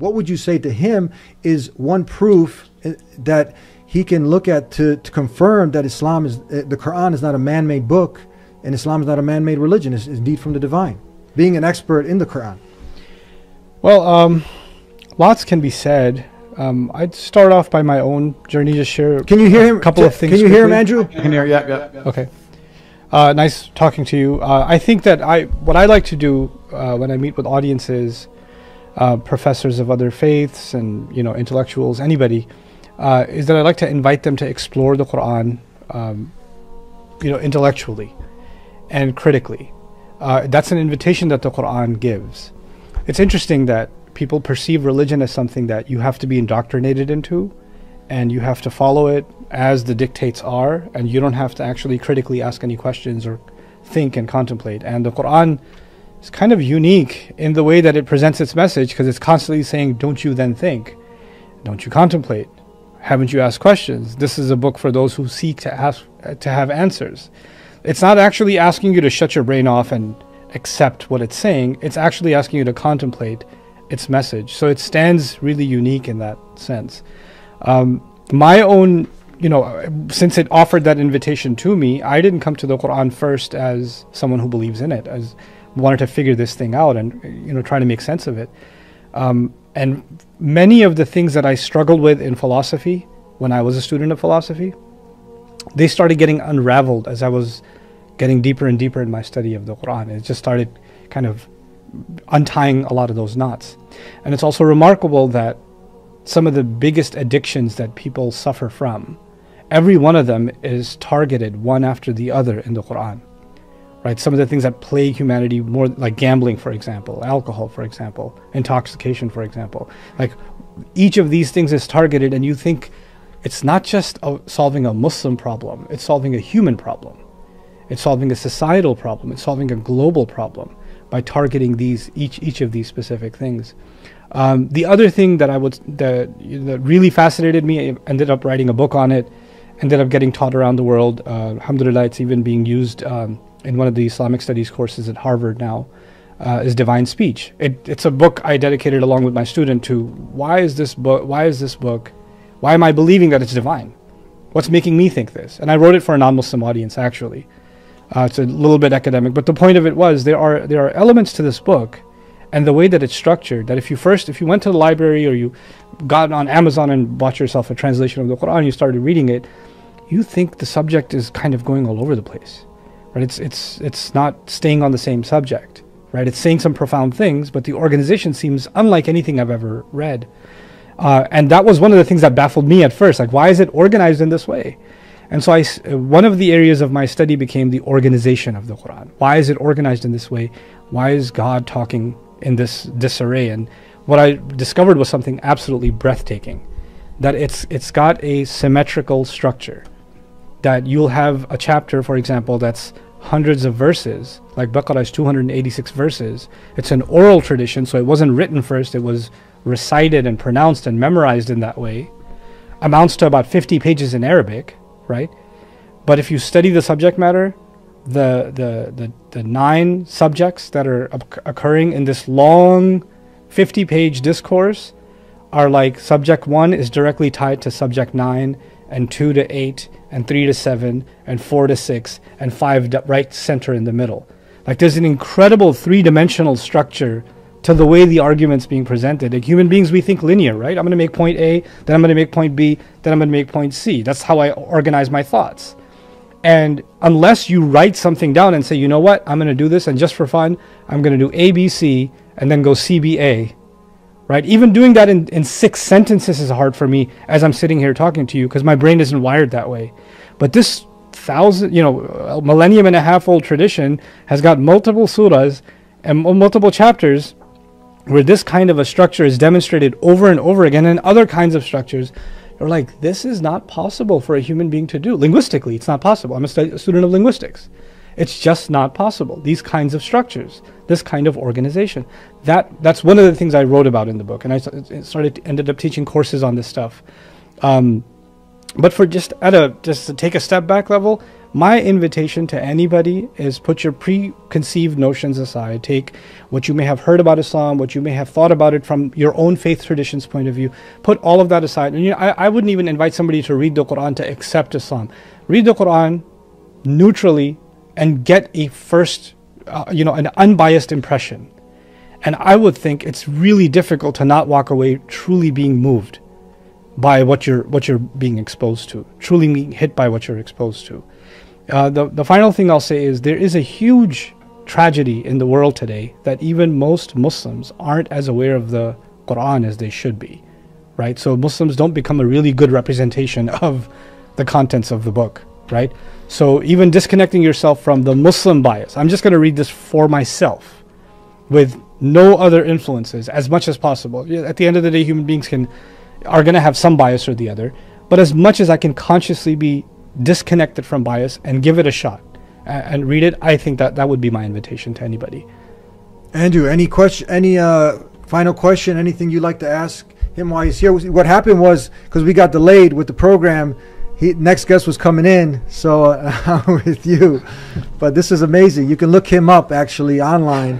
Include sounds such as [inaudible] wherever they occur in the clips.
what would you say to him is one proof uh, that he can look at to, to confirm that Islam is uh, the Quran is not a man-made book and Islam is not a man-made religion. It's, it's indeed from the divine. Being an expert in the Quran. Well, um, lots can be said. Um, I'd start off by my own journey. to share. Can you hear him? A couple of things. Can you hear him. Andrew? I can hear. Yeah, yeah. yeah. Okay. Uh, nice talking to you. Uh, I think that I what I like to do uh, when I meet with audiences, uh, professors of other faiths, and you know intellectuals, anybody, uh, is that I like to invite them to explore the Quran, um, you know, intellectually and critically. Uh, that's an invitation that the Quran gives. It's interesting that people perceive religion as something that you have to be indoctrinated into, and you have to follow it as the dictates are, and you don't have to actually critically ask any questions or think and contemplate. And the Quran is kind of unique in the way that it presents its message because it's constantly saying, Don't you then think? Don't you contemplate? Haven't you asked questions? This is a book for those who seek to ask to have answers. It's not actually asking you to shut your brain off and accept what it's saying. It's actually asking you to contemplate its message. So it stands really unique in that sense. Um, my own, you know, since it offered that invitation to me, I didn't come to the Quran first as someone who believes in it, as wanted to figure this thing out and you know try to make sense of it. Um, and many of the things that I struggled with in philosophy when I was a student of philosophy, they started getting unraveled as I was getting deeper and deeper in my study of the Quran. It just started kind of untying a lot of those knots. And it's also remarkable that some of the biggest addictions that people suffer from, every one of them is targeted one after the other in the Quran. Right? Some of the things that plague humanity more like gambling for example, alcohol for example, intoxication for example. Like each of these things is targeted and you think it's not just a, solving a Muslim problem, it's solving a human problem. It's solving a societal problem, it's solving a global problem by targeting these each each of these specific things. Um, the other thing that I would that, that really fascinated me, I ended up writing a book on it, ended up getting taught around the world. Uh, alhamdulillah, it's even being used um, in one of the Islamic studies courses at Harvard now. Uh, is divine speech. It, it's a book I dedicated along with my student to why is this book? Why is this book? Why am I believing that it's divine? What's making me think this? And I wrote it for a non-Muslim audience actually. Uh, it's a little bit academic, but the point of it was there are there are elements to this book, and the way that it's structured. That if you first, if you went to the library or you got on Amazon and bought yourself a translation of the Quran, you started reading it, you think the subject is kind of going all over the place, right? It's it's it's not staying on the same subject, right? It's saying some profound things, but the organization seems unlike anything I've ever read. Uh, and that was one of the things that baffled me at first. Like, why is it organized in this way? And so I, one of the areas of my study became the organization of the Quran. Why is it organized in this way? Why is God talking in this disarray? And what I discovered was something absolutely breathtaking. That it's it's got a symmetrical structure. That you'll have a chapter, for example, that's hundreds of verses, like Baqarah is 286 verses. It's an oral tradition, so it wasn't written first, it was recited and pronounced and memorized in that way. Amounts to about 50 pages in Arabic right? But if you study the subject matter, the the the, the nine subjects that are occurring in this long 50 page discourse are like subject 1 is directly tied to subject 9 and 2 to 8 and 3 to 7 and 4 to 6 and 5 right center in the middle. Like there's an incredible three-dimensional structure to the way the argument's being presented. Like human beings, we think linear, right? I'm going to make point A, then I'm going to make point B, then I'm going to make point C. That's how I organize my thoughts. And unless you write something down and say, you know what, I'm going to do this, and just for fun, I'm going to do A, B, C, and then go C, B, A, right? Even doing that in, in six sentences is hard for me as I'm sitting here talking to you because my brain isn't wired that way. But this thousand, you know, millennium and a half old tradition has got multiple surahs and multiple chapters where this kind of a structure is demonstrated over and over again and other kinds of structures you're like this is not possible for a human being to do linguistically it's not possible i'm a, a student of linguistics it's just not possible these kinds of structures this kind of organization that that's one of the things i wrote about in the book and i started ended up teaching courses on this stuff um, but for just at a just to take a step back level my invitation to anybody is put your preconceived notions aside. Take what you may have heard about Islam, what you may have thought about it from your own faith tradition's point of view. Put all of that aside. And you know, I, I wouldn't even invite somebody to read the Quran to accept Islam. Read the Quran neutrally and get a first, uh, you know, an unbiased impression. And I would think it's really difficult to not walk away truly being moved by what you're what you're being exposed to, truly being hit by what you're exposed to. Uh, the, the final thing I'll say is there is a huge tragedy in the world today that even most Muslims aren't as aware of the Quran as they should be, right? So Muslims don't become a really good representation of the contents of the book, right? So even disconnecting yourself from the Muslim bias, I'm just going to read this for myself with no other influences as much as possible. At the end of the day, human beings can are going to have some bias or the other, but as much as I can consciously be disconnected from bias and give it a shot and, read it, I think that that would be my invitation to anybody. Andrew, any question? Any uh, final question? Anything you'd like to ask him while he's here? What happened was because we got delayed with the program. He, next guest was coming in, so uh, [laughs] with you. But this is amazing. You can look him up actually online,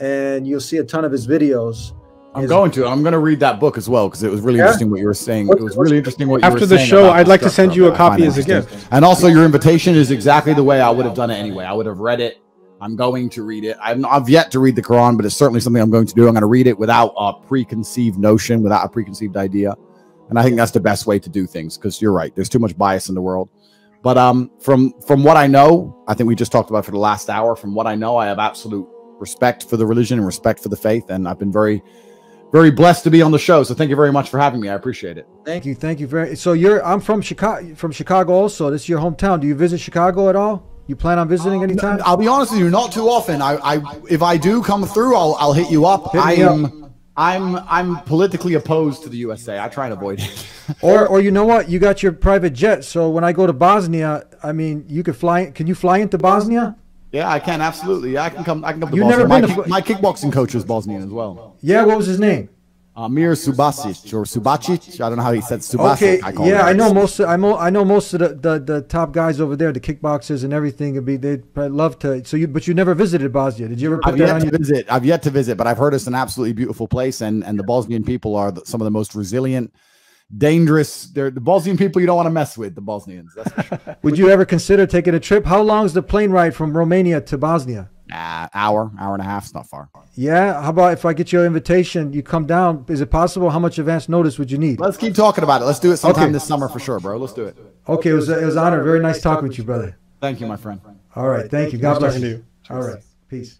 and you'll see a ton of his videos. I'm going to. I'm going to read that book as well because it was really yeah? interesting what you were saying. It was really interesting what After you were saying. After the show, I'd like to send you a copy as a gift. And also, your invitation is exactly the way I would have done it anyway. I would have read it. I'm going to read it. I've, I've yet to read the Quran, but it's certainly something I'm going to do. I'm going to read it without a preconceived notion, without a preconceived idea. And I think that's the best way to do things because you're right. There's too much bias in the world. But um, from from what I know, I think we just talked about for the last hour. From what I know, I have absolute respect for the religion and respect for the faith, and I've been very very blessed to be on the show. So thank you very much for having me. I appreciate it. Thank you. Thank you very. So you're I'm from Chicago. From Chicago also. This is your hometown. Do you visit Chicago at all? You plan on visiting um, anytime? I'll be honest with you, not too often. I, I if I do come through, I'll I'll hit you up. Hit I am. Up. I'm I'm politically opposed to the USA. I try and avoid it. [laughs] or or you know what? You got your private jet. So when I go to Bosnia, I mean, you could fly. Can you fly into Bosnia? Yeah, I can absolutely. Yeah, I can come. I can come to You've Bosnia. Never been my, to... my kickboxing coach is Bosnian as well. Yeah, what was his name? Amir Subasic or Subacic. I don't know how he said Subasic. Okay, I yeah, I know most. Of, I know I know most of the, the, the top guys over there, the kickboxers and everything. Would be they'd love to. So you, but you never visited Bosnia. Did you ever? Put I've yet to your... visit. I've yet to visit, but I've heard it's an absolutely beautiful place, and and the Bosnian people are the, some of the most resilient, dangerous. They're the Bosnian people you don't want to mess with. The Bosnians. Sure. [laughs] Would you ever consider taking a trip? How long is the plane ride from Romania to Bosnia? Uh, hour, hour and a half. It's not far. Yeah. How about if I get your invitation, you come down? Is it possible? How much advance notice would you need? Let's keep talking about it. Let's do it sometime okay. this summer for sure, bro. Let's do it. Okay. It was, it was an honor. Very nice talking with you, brother. Thank you, my friend. All right. Thank you. God bless you. All right. Peace.